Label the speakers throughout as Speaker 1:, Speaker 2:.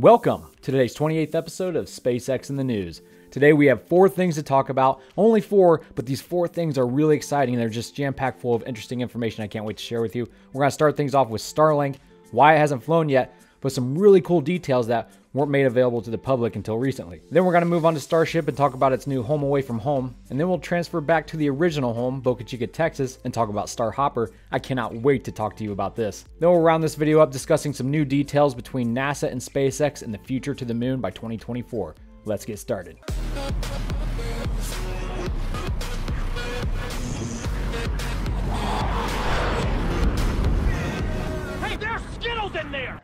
Speaker 1: Welcome to today's 28th episode of SpaceX in the News. Today we have four things to talk about. Only four, but these four things are really exciting they're just jam packed full of interesting information I can't wait to share with you. We're going to start things off with Starlink, why it hasn't flown yet, but some really cool details that weren't made available to the public until recently. Then we're going to move on to Starship and talk about its new home away from home. And then we'll transfer back to the original home, Boca Chica, Texas, and talk about Starhopper. I cannot wait to talk to you about this. Then we'll round this video up discussing some new details between NASA and SpaceX and the future to the moon by 2024. Let's get started.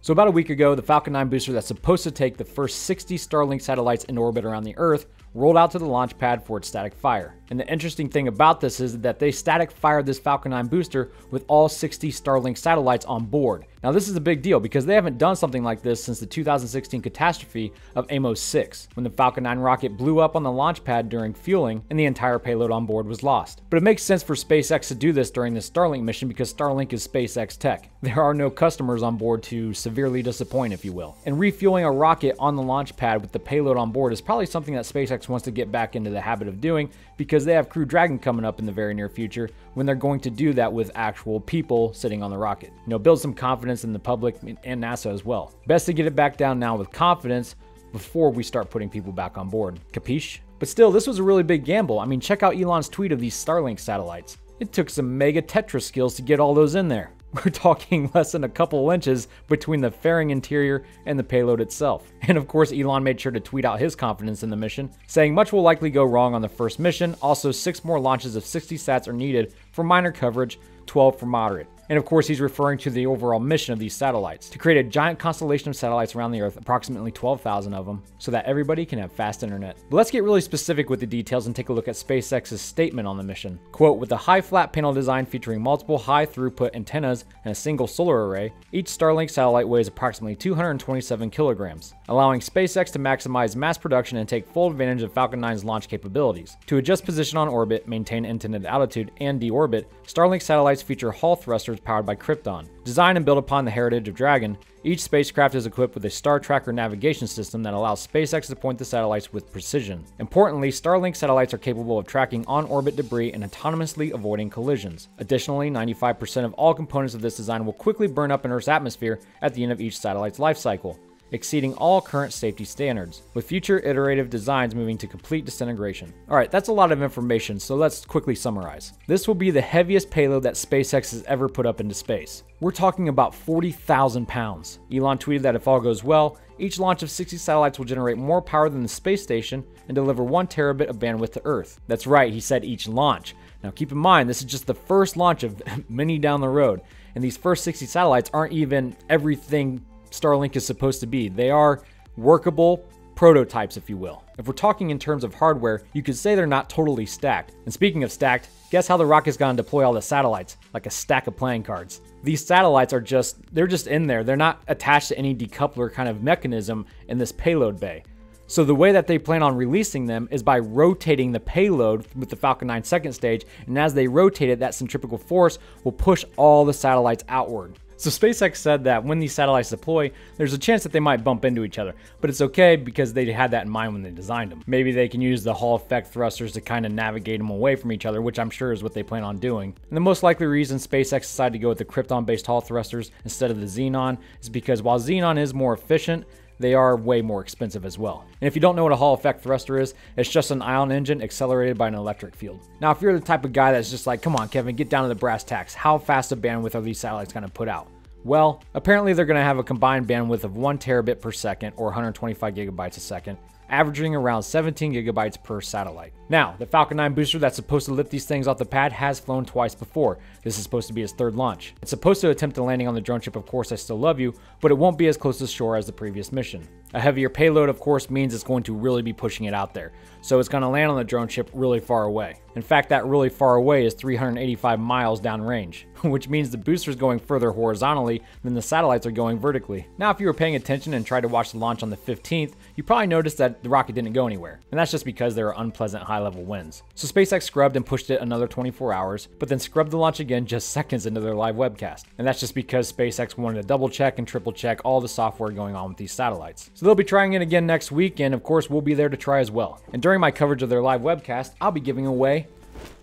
Speaker 1: So, about a week ago, the Falcon 9 booster that's supposed to take the first 60 Starlink satellites in orbit around the Earth rolled out to the launch pad for its static fire. And the interesting thing about this is that they static fired this Falcon 9 booster with all 60 Starlink satellites on board. Now, this is a big deal because they haven't done something like this since the 2016 catastrophe of Amos 6, when the Falcon 9 rocket blew up on the launch pad during fueling and the entire payload on board was lost. But it makes sense for SpaceX to do this during the Starlink mission because Starlink is SpaceX tech. There are no customers on board to severely disappoint, if you will. And refueling a rocket on the launch pad with the payload on board is probably something that SpaceX wants to get back into the habit of doing because they have Crew Dragon coming up in the very near future when they're going to do that with actual people sitting on the rocket. You know, build some confidence in the public and NASA as well. Best to get it back down now with confidence before we start putting people back on board. Capiche? But still, this was a really big gamble. I mean, check out Elon's tweet of these Starlink satellites. It took some mega Tetris skills to get all those in there. We're talking less than a couple inches between the fairing interior and the payload itself. And of course, Elon made sure to tweet out his confidence in the mission, saying much will likely go wrong on the first mission. Also, six more launches of 60 sats are needed for minor coverage, 12 for moderate. And of course, he's referring to the overall mission of these satellites to create a giant constellation of satellites around the Earth, approximately 12,000 of them, so that everybody can have fast internet. But let's get really specific with the details and take a look at SpaceX's statement on the mission. Quote, with a high flat panel design featuring multiple high throughput antennas and a single solar array, each Starlink satellite weighs approximately 227 kilograms, allowing SpaceX to maximize mass production and take full advantage of Falcon 9's launch capabilities. To adjust position on orbit, maintain intended altitude, and deorbit, Starlink satellites feature Hall thrusters powered by Krypton. Designed and built upon the heritage of Dragon, each spacecraft is equipped with a star tracker navigation system that allows SpaceX to point the satellites with precision. Importantly, Starlink satellites are capable of tracking on orbit debris and autonomously avoiding collisions. Additionally, 95% of all components of this design will quickly burn up in Earth's atmosphere at the end of each satellite's life cycle exceeding all current safety standards, with future iterative designs moving to complete disintegration. Alright, that's a lot of information, so let's quickly summarize. This will be the heaviest payload that SpaceX has ever put up into space. We're talking about 40,000 pounds. Elon tweeted that if all goes well, each launch of 60 satellites will generate more power than the space station and deliver 1 terabit of bandwidth to Earth. That's right, he said each launch. Now keep in mind, this is just the first launch of many down the road, and these first 60 satellites aren't even everything Starlink is supposed to be. They are workable prototypes, if you will. If we're talking in terms of hardware, you could say they're not totally stacked. And speaking of stacked, guess how the rocket's gonna deploy all the satellites? Like a stack of playing cards. These satellites are just, they're just in there. They're not attached to any decoupler kind of mechanism in this payload bay. So the way that they plan on releasing them is by rotating the payload with the Falcon 9 second stage, and as they rotate it, that centrifugal force will push all the satellites outward. So SpaceX said that when these satellites deploy, there's a chance that they might bump into each other, but it's okay because they had that in mind when they designed them. Maybe they can use the Hall effect thrusters to kind of navigate them away from each other, which I'm sure is what they plan on doing. And the most likely reason SpaceX decided to go with the Krypton-based Hall thrusters instead of the Xenon is because while Xenon is more efficient, they are way more expensive as well. And if you don't know what a Hall effect thruster is, it's just an ion engine accelerated by an electric field. Now, if you're the type of guy that's just like, come on, Kevin, get down to the brass tacks. How fast a bandwidth are these satellites going to put out? Well, apparently they're going to have a combined bandwidth of 1 terabit per second or 125 gigabytes a second, averaging around 17 gigabytes per satellite. Now, the Falcon 9 booster that's supposed to lift these things off the pad has flown twice before. This is supposed to be its third launch. It's supposed to attempt a landing on the drone ship Of Course I Still Love You, but it won't be as close to shore as the previous mission. A heavier payload, of course, means it's going to really be pushing it out there, so it's going to land on the drone ship really far away. In fact, that really far away is 385 miles downrange, which means the booster is going further horizontally than the satellites are going vertically. Now, if you were paying attention and tried to watch the launch on the 15th, you probably noticed that the rocket didn't go anywhere. And that's just because there are unpleasant high level winds. So SpaceX scrubbed and pushed it another 24 hours, but then scrubbed the launch again just seconds into their live webcast. And that's just because SpaceX wanted to double check and triple check all the software going on with these satellites. So they'll be trying it again next week, and of course, we'll be there to try as well. And during my coverage of their live webcast, I'll be giving away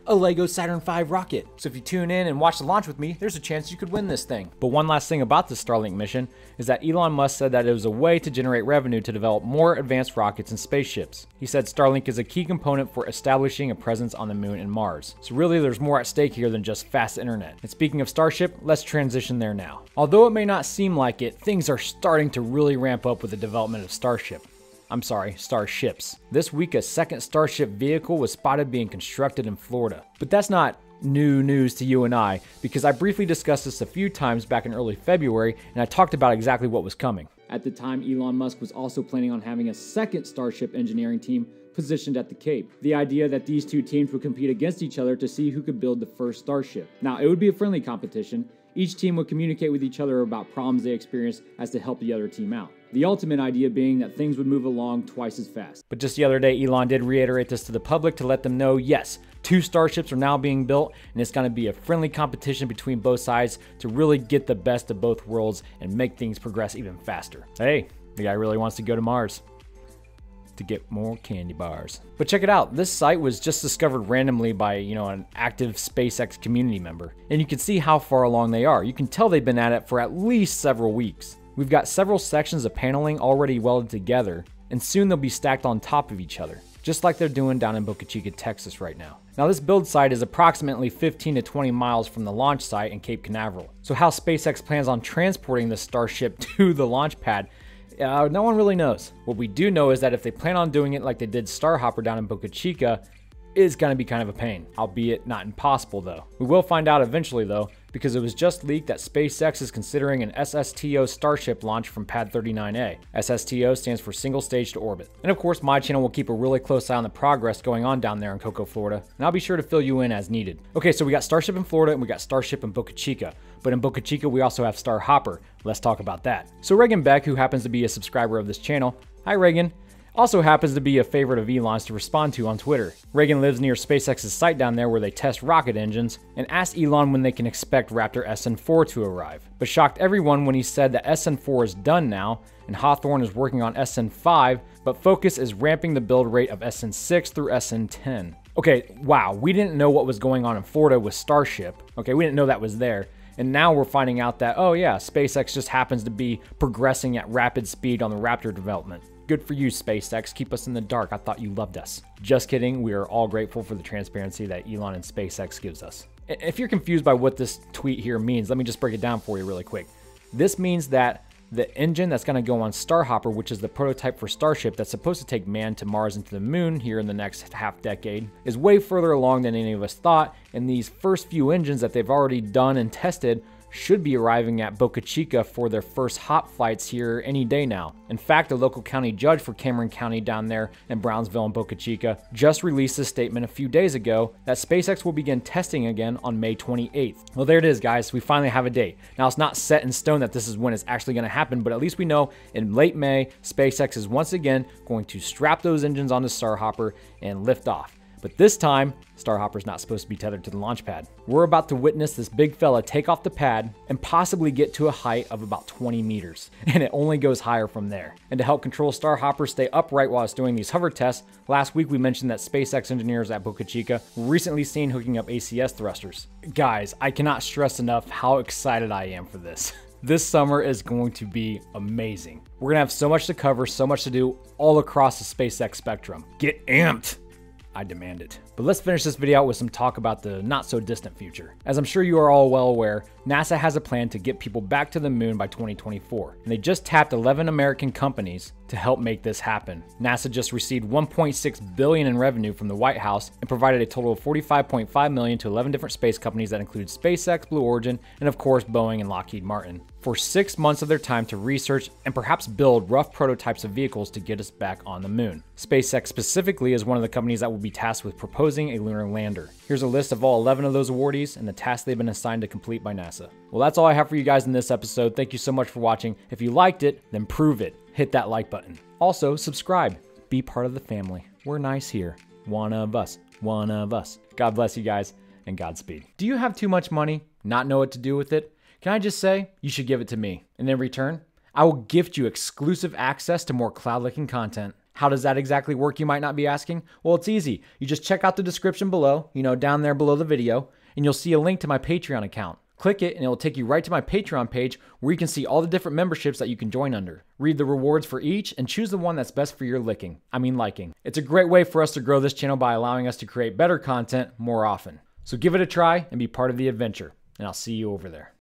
Speaker 1: a LEGO Saturn V rocket. So if you tune in and watch the launch with me, there's a chance you could win this thing. But one last thing about the Starlink mission is that Elon Musk said that it was a way to generate revenue to develop more advanced rockets and spaceships. He said Starlink is a key component for establishing a presence on the moon and Mars. So really there's more at stake here than just fast internet. And speaking of Starship, let's transition there now. Although it may not seem like it, things are starting to really ramp up with the development of Starship. I'm sorry, starships. This week, a second Starship vehicle was spotted being constructed in Florida. But that's not new news to you and I, because I briefly discussed this a few times back in early February, and I talked about exactly what was coming. At the time, Elon Musk was also planning on having a second Starship engineering team positioned at the Cape. The idea that these two teams would compete against each other to see who could build the first Starship. Now, it would be a friendly competition. Each team would communicate with each other about problems they experienced as to help the other team out. The ultimate idea being that things would move along twice as fast. But just the other day, Elon did reiterate this to the public to let them know yes, two starships are now being built, and it's going to be a friendly competition between both sides to really get the best of both worlds and make things progress even faster. Hey, the guy really wants to go to Mars to get more candy bars. But check it out, this site was just discovered randomly by, you know, an active SpaceX community member. And you can see how far along they are. You can tell they've been at it for at least several weeks. We've got several sections of paneling already welded together, and soon they'll be stacked on top of each other, just like they're doing down in Boca Chica, Texas right now. Now this build site is approximately 15 to 20 miles from the launch site in Cape Canaveral. So how SpaceX plans on transporting the Starship to the launch pad uh, no one really knows. What we do know is that if they plan on doing it like they did Starhopper down in Boca Chica, is going to be kind of a pain, albeit not impossible though. We will find out eventually though, because it was just leaked that SpaceX is considering an SSTO Starship launch from Pad 39A. SSTO stands for Single Stage to Orbit. And of course, my channel will keep a really close eye on the progress going on down there in Cocoa, Florida, and I'll be sure to fill you in as needed. Okay, so we got Starship in Florida and we got Starship in Boca Chica, but in Boca Chica we also have Star Hopper. Let's talk about that. So Reagan Beck, who happens to be a subscriber of this channel, hi Reagan, also happens to be a favorite of Elon's to respond to on Twitter. Reagan lives near SpaceX's site down there where they test rocket engines and asked Elon when they can expect Raptor SN4 to arrive, but shocked everyone when he said that SN4 is done now and Hawthorne is working on SN5, but Focus is ramping the build rate of SN6 through SN10. Okay, wow, we didn't know what was going on in Florida with Starship. Okay, we didn't know that was there. And now we're finding out that, oh yeah, SpaceX just happens to be progressing at rapid speed on the Raptor development. Good for you, SpaceX. Keep us in the dark. I thought you loved us. Just kidding. We are all grateful for the transparency that Elon and SpaceX gives us. If you're confused by what this tweet here means, let me just break it down for you really quick. This means that the engine that's going to go on Starhopper, which is the prototype for Starship that's supposed to take man to Mars and to the moon here in the next half decade, is way further along than any of us thought. And these first few engines that they've already done and tested should be arriving at Boca Chica for their first hop flights here any day now. In fact, the local county judge for Cameron County down there in Brownsville and Boca Chica just released a statement a few days ago that SpaceX will begin testing again on May 28th. Well, there it is, guys. We finally have a date. Now, it's not set in stone that this is when it's actually going to happen, but at least we know in late May, SpaceX is once again going to strap those engines onto Starhopper and lift off. But this time, Starhopper's not supposed to be tethered to the launch pad. We're about to witness this big fella take off the pad and possibly get to a height of about 20 meters, and it only goes higher from there. And to help control Starhopper stay upright while it's doing these hover tests, last week we mentioned that SpaceX engineers at Boca Chica recently seen hooking up ACS thrusters. Guys, I cannot stress enough how excited I am for this. This summer is going to be amazing. We're gonna have so much to cover, so much to do all across the SpaceX spectrum. Get amped! I demand it. But let's finish this video out with some talk about the not so distant future. As I'm sure you are all well aware, NASA has a plan to get people back to the moon by 2024, and they just tapped 11 American companies to help make this happen. NASA just received 1.6 billion in revenue from the White House and provided a total of 45.5 million to 11 different space companies that include SpaceX, Blue Origin, and of course Boeing and Lockheed Martin for six months of their time to research and perhaps build rough prototypes of vehicles to get us back on the moon. SpaceX specifically is one of the companies that will be tasked with proposing a lunar lander. Here's a list of all 11 of those awardees and the tasks they've been assigned to complete by NASA. Well, that's all I have for you guys in this episode. Thank you so much for watching. If you liked it, then prove it. Hit that like button. Also, subscribe. Be part of the family. We're nice here. One of us. One of us. God bless you guys and Godspeed. Do you have too much money? Not know what to do with it? Can I just say, you should give it to me. And in return, I will gift you exclusive access to more cloud licking content. How does that exactly work, you might not be asking? Well, it's easy. You just check out the description below, you know, down there below the video, and you'll see a link to my Patreon account. Click it and it will take you right to my Patreon page where you can see all the different memberships that you can join under. Read the rewards for each and choose the one that's best for your licking. I mean liking. It's a great way for us to grow this channel by allowing us to create better content more often. So give it a try and be part of the adventure, and I'll see you over there.